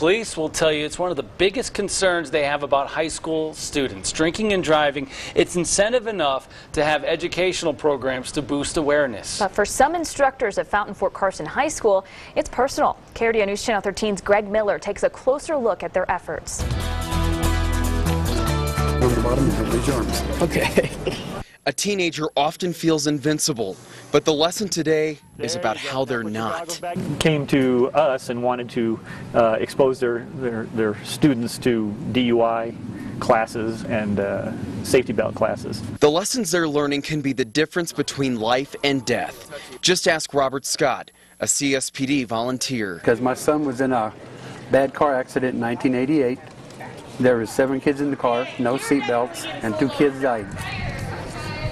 police will tell you it's one of the biggest concerns they have about high school students. Drinking and driving, it's incentive enough to have educational programs to boost awareness. But for some instructors at Fountain Fort Carson High School, it's personal. KRDO News Channel 13's Greg Miller takes a closer look at their efforts. On the bottom, raise your arms. Okay. A teenager often feels invincible, but the lesson today is about how they're not. Came to us and wanted to uh, expose their, their, their students to DUI classes and uh, safety belt classes. The lessons they're learning can be the difference between life and death. Just ask Robert Scott, a CSPD volunteer. Because my son was in a bad car accident in 1988. There were seven kids in the car, no seat belts, and two kids died.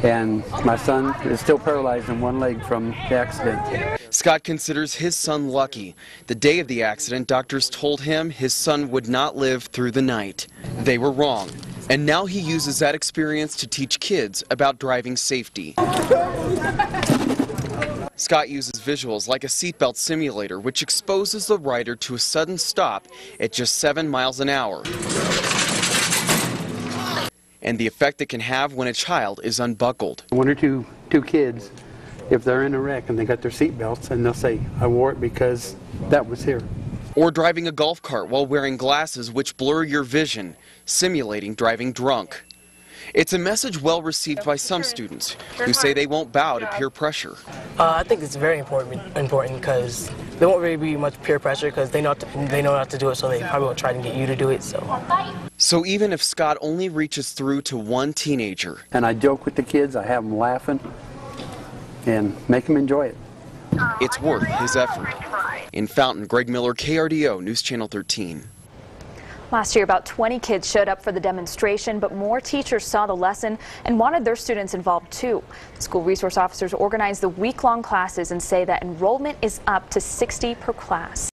And my son is still paralyzed in one leg from the accident. Scott considers his son lucky. The day of the accident, doctors told him his son would not live through the night. They were wrong. And now he uses that experience to teach kids about driving safety. Scott uses visuals like a seatbelt simulator, which exposes the rider to a sudden stop at just 7 miles an hour and the effect it can have when a child is unbuckled. One or two two kids, if they're in a wreck and they got their seat belts, and they'll say, I wore it because that was here. Or driving a golf cart while wearing glasses which blur your vision, simulating driving drunk. It's a message well received by some students who say they won't bow to peer pressure. Uh, I think it's very important important because there won't really be much peer pressure because they know to, they know not to do it, so they probably won't try to get you to do it. So. So even if Scott only reaches through to one teenager, and I joke with the kids, I have them laughing, and make them enjoy it. It's worth his effort. In Fountain, Greg Miller, KRDO News Channel 13. Last year, about 20 kids showed up for the demonstration, but more teachers saw the lesson and wanted their students involved too. School resource officers organized the week-long classes and say that enrollment is up to 60 per class.